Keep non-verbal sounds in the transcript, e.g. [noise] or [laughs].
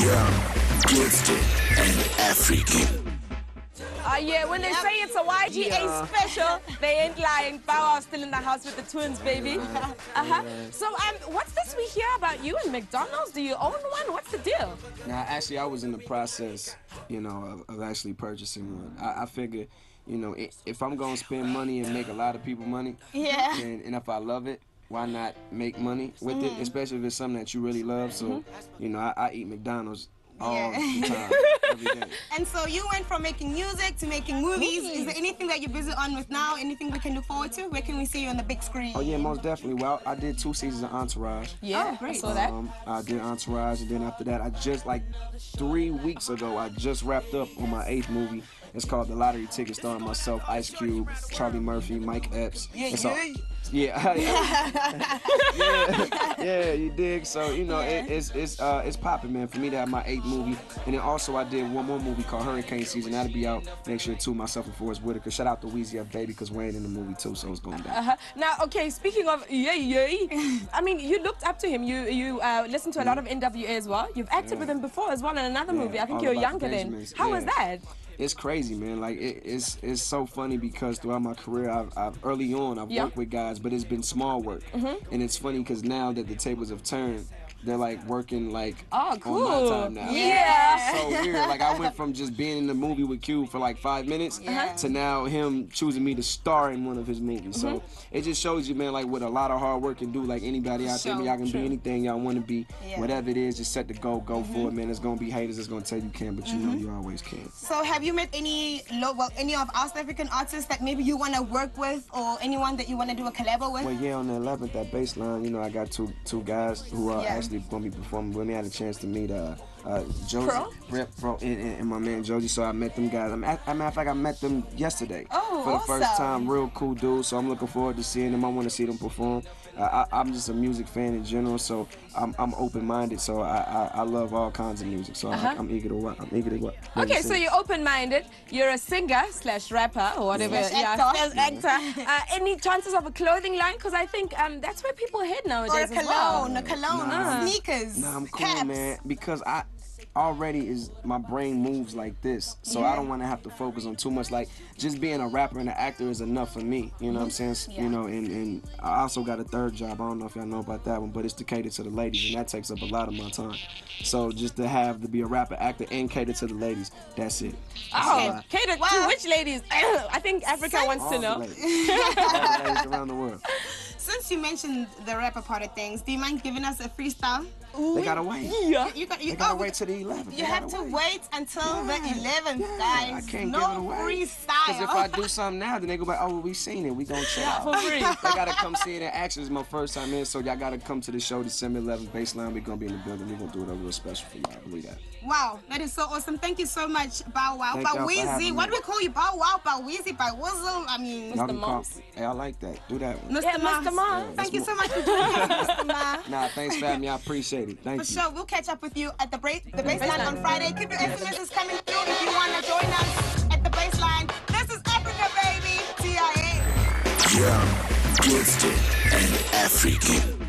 Young, gifted, and African. Uh, yeah, when they say it's a YGA Yeah. special, they ain't lying. Bow Wow's still in the house with the twins, baby. [laughs] Uh-huh. So, um, what's this we hear about you and McDonald's? Do you own one? What's the deal? Now, actually, I was in the process, you know, of, of actually purchasing one. I, I figured, you know, if I'm gonna spend money and make a lot of people money, Yeah. and, and if I love it, why not make money with it? Especially if it's something that you really love. So, you know, I, I eat McDonald's all Yeah. the [laughs] time, every day. And so you went from making music to making movies. Is there anything that you're busy on with now? Anything we can look forward to? Where can we see you on the big screen? Oh yeah, most definitely. Well, I did two seasons of Entourage. Yeah, great. I saw that. Um, I did Entourage, and then after that, I just like three weeks ago, I just wrapped up on my eighth movie. It's called The Lottery Ticket, starring myself, Ice Cube, Charlie Murphy, Mike Epps. Yeah, It's all- yeah. [laughs] Yeah, yeah, [laughs] yeah, you dig. So you know, it, it's it's uh it's popping, man. For me to have my eighth movie, and then also I did one more movie called Hurricane Season. That'll be out next year too. Myself and Forrest Whitaker. Shout out to Weezy F Baby because Wayne in the movie too, so it's going down. Uh-huh. Now, okay, speaking of yay yay, I mean, you looked up to him. You you uh, listened to a lot of NWA as well. You've acted with him before as well in another Yeah, movie. I think All you were younger then. How was that? It's crazy, man. Like it, it's it's so funny because throughout my career, I've, I've early on I've Yeah. worked with guys, but it's been small work. Mm-hmm. And it's funny because now that the tables have turned, they're like working like Oh, on cool. my time now. Yeah. so weird. Like I went from just being in the movie with Q for like five minutes Yeah. Uh-huh. to now him choosing me to star in one of his movies. So Mm-hmm. it just shows you, man, like what a lot of hard work can do. Like anybody out there, y'all can true. be anything y'all want to be. Yeah. Whatever it is, just set the goal, go for it, mm-hmm. man. There's gonna be haters that's gonna tell you can't, but you know mm-hmm. you always can. So have you met any lo- well any of our South African artists that maybe you want to work with or anyone that you want to do a collab with? Well, yeah, on the 11th, that Bassline, you know, I got two two guys who are Yeah. actually going to be performing with me. I had a chance to meet uh, uh, Josie, Pro, and, and, and my man Josie. So I met them guys. I'm, at, a matter of fact, I met them yesterday Oh, for the first time. Real cool dudes. So I'm looking forward to seeing them. I want to see them perform. I, I'm just a music fan in general, so I'm, I'm open-minded. So I, I, I love all kinds of music. So I, I'm eager to work. I'm eager to work. Uh-huh. Okay, so you're open-minded. You're a singer slash rapper or whatever. Slash yeah, actor. slash [laughs] actor. Uh, any chances of a clothing line? Because I think um, that's where people head nowadays or a as well. cologne, a cologne, Nah. sneakers, Nah, I'm cool, caps. man. Because I already is my brain moves like this, so I don't want to have to focus on too much. Like just being a rapper and an actor is enough for me. You know what I'm saying? S- Yeah. You know, and and I also got a third job. I don't know if y'all know about that one, but it's to cater to the ladies, and that takes up a lot of my time. So just to have to be a rapper, actor, and cater to the ladies, that's it. Oh, cater to Wow. which ladies? [coughs] I think Africa wants All to the know. ladies. All the ladies around the world. Since you mentioned the rapper part of things, do you mind giving us a freestyle? They gotta wait. Yeah. You got you, They gotta oh, wait till the 11th. You They have gotta to wait until the 11th, Yeah, guys. I can't no give it away. freestyle. Because if I do something now, then they go back, oh, well, we seen it. We gonna [laughs] check out. For free. They gotta come see it in action. It's my first time in, so y'all gotta come to the show December 11th. Bassline, we gonna be in the building. We gonna do it a real special for y'all. I believe that. Wow, that is so awesome. Thank you so much, Bow Wow. Thank y'all for Baweezy. having What do we call you? Bow Wow, Baweezy, Bawizzle? I mean, Mr. can Moss. Hey, I like that. Do that one. Mr. Yeah, Mars. Mr. Mars. Thank you so much for joining us, Mr. [laughs] Ma. Nah, thanks for having me. I appreciate it. Thank For you. sure, we'll catch up with you at the break, the Bassline on Friday. Keep your SMSs coming through if you want to join us at the Bassline. This is Africa, baby. TIA. Young, gifted, and African.